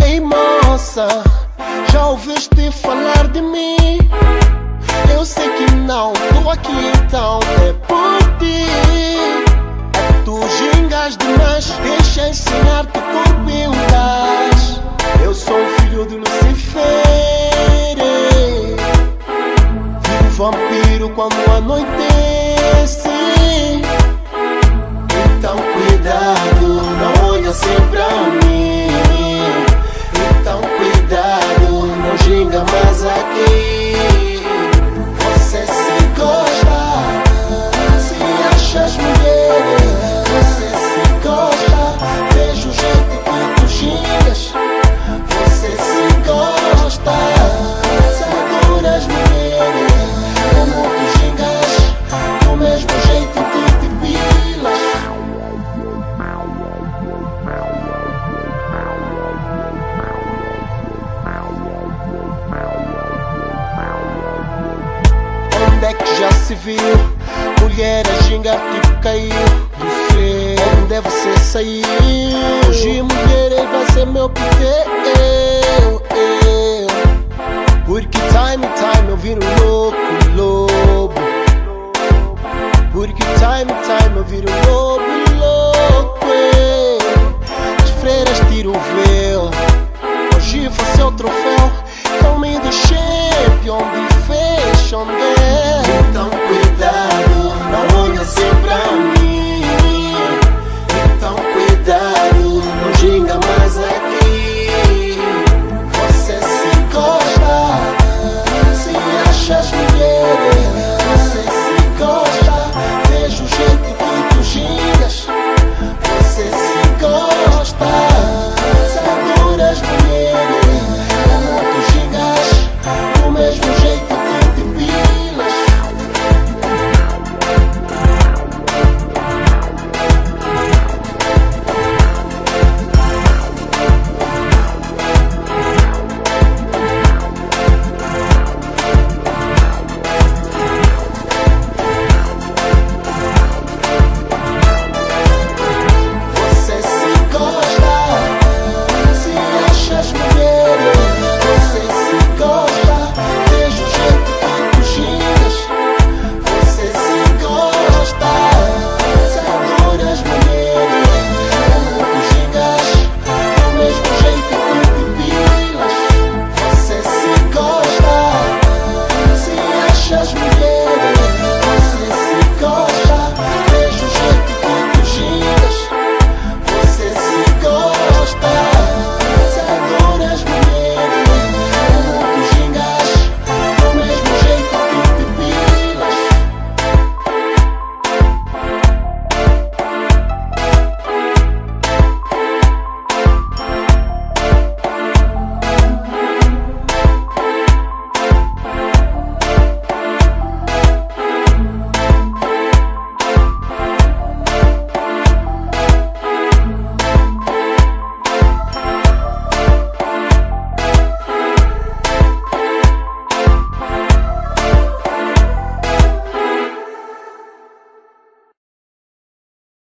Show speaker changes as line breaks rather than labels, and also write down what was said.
Ei moça, já ouviste falar de mim? Eu sei que não, tô aqui então, é por ti. Deixa ensinar-te como eu sou filho de Lucifer. Vivo vampiro quando anoitece. Se mulher a gingar tipo caiu do céu? Onde você saiu? Hoje mulher vai ser meu eu, eu. Porque time time eu viro louco, lobo. Porque time time eu viro lobo, louco. As freiras tiram o véu. Hoje você é o troféu.